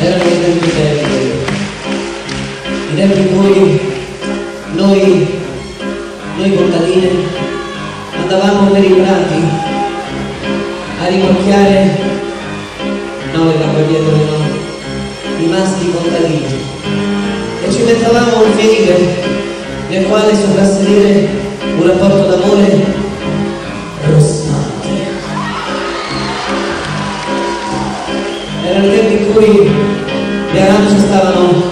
erano i tempi belli, in cui noi, contadine, andavamo per i prati a ricocchiare, no le raccoglietole no, i maschi contadini e ci mettavamo un fienile nel quale soprassedere un rapporto d'amore rossante. Erano i tempi in cui le arance stavano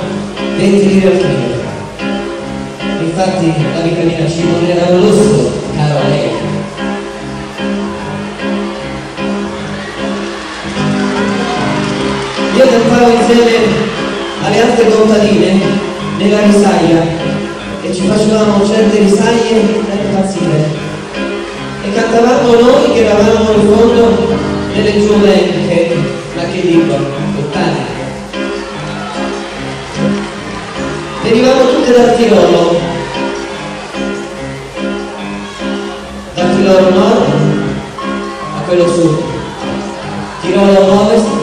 20 lire al chilo. Infatti la vitamina C non era un lusso, Io campavo insieme alle altre contadine nella risaia e ci facevamo certe risaie da impazzire. E cantavamo noi che eravamo in fondo delle gioventi, ma che dico, puttane. Venivamo tutte dal Tirolo, dal Tirolo nord a quello sud, Tirolo ovest,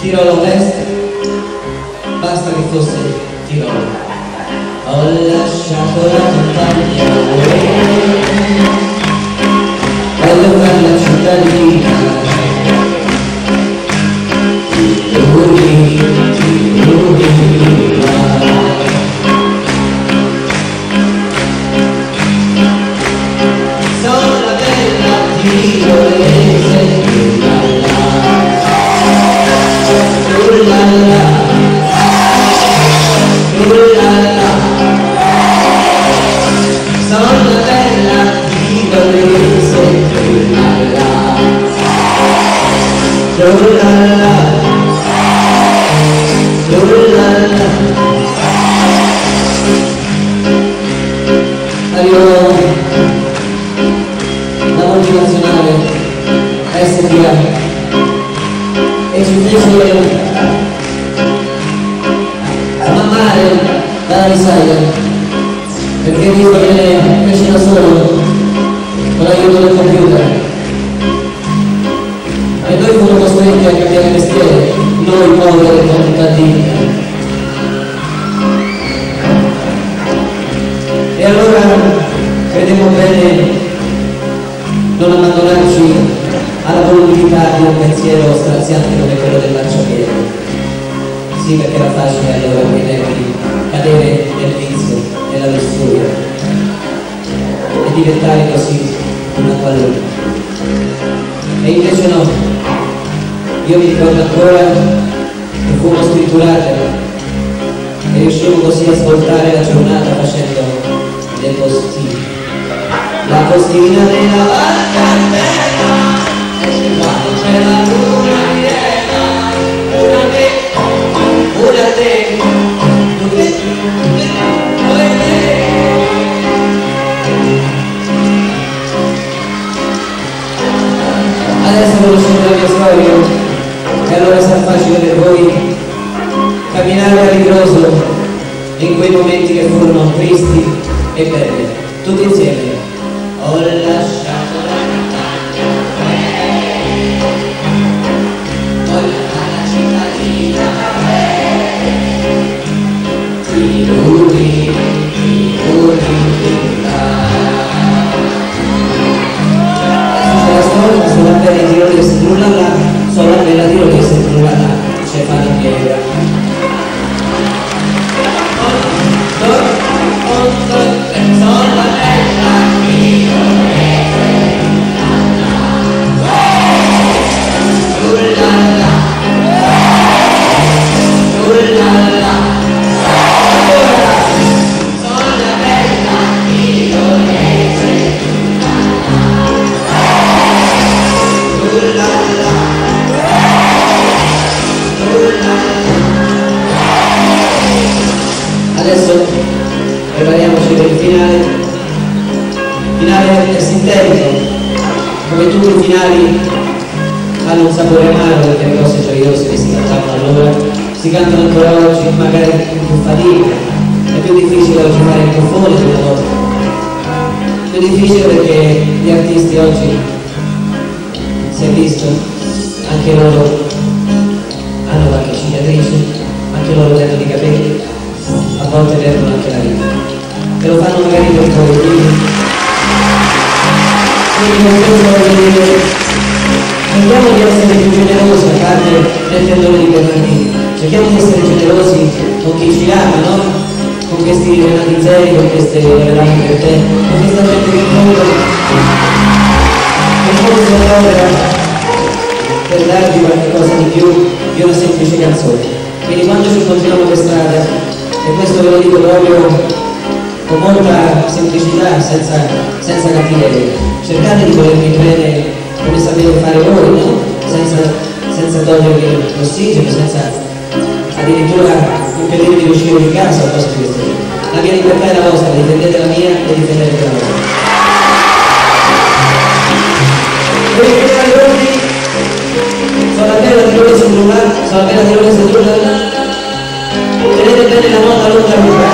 Tirolo est, basta che fosse Tirolo. Ho lasciato la montagna voglio fare la cittadina. Tiroli, Tiroli, sono la bella tirolese Sono la bella tirolese Urlala Urlala Urlala Arrivo la multinazionale SDA e ci fece smammare dalla risaia perché che lei fece da solo con l'aiuto del computer. E noi fummo costretti a cambiare mestiere. Noi poveri contadini e allora vedemmo bene non abbandonarci alla volontà di un pensiero straziante come quello del marciapiede. Sì, perché era facile allora quei tempi cadere nel vizio, nella lussuria e diventare così una qualunque. E invece no, io mi ricordo ancora che fummo scritturate e riuscivo così a svoltare la giornata facendo le postine. La postina della che furono tristi e belli tutti insieme ho lasciato la montagna voglio fare la cittadina Tiroli, tiroli, C'è la storia sulla bella tiroli se nulla là, sulla bella tiroli se nulla là, c'è fare piega. Sono Adesso per il finale. Finale è sintetico. Come tutti i finali hanno un sapore amaro perché le cose gioiose che si cantavano allora si cantano ancora oggi, magari con fatica, è più difficile oggi fare il di una volta. Più difficile perché gli artisti oggi, si è visto, anche loro hanno qualche cicatrice, anche loro perdono i capelli, a volte perdono anche la vita. E lo fanno magari per voi, quindi, penso dire cerchiamo di essere più generosi a parte nel tendone di Bernardini cerchiamo di essere generosi con chi ci ama no? con questi Renati con queste Renati per te con questa gente che conta che poi si adopera per darvi qualche cosa di più di una semplice canzone. Quindi quando ci incontriamo per strada e questo ve lo dico proprio con molta semplicità senza, senza cattiveria cercate di volermi bene come sapete fare voi, no? senza, senza togliervi l'ossigeno, senza addirittura impedirvi di uscire di casa o cose di questo La mia libertà è la vostra, difendete la mia e difendete la vostra. Sono bella tirone sul sono bella tirone sul tenete bene la nota lunga lunga,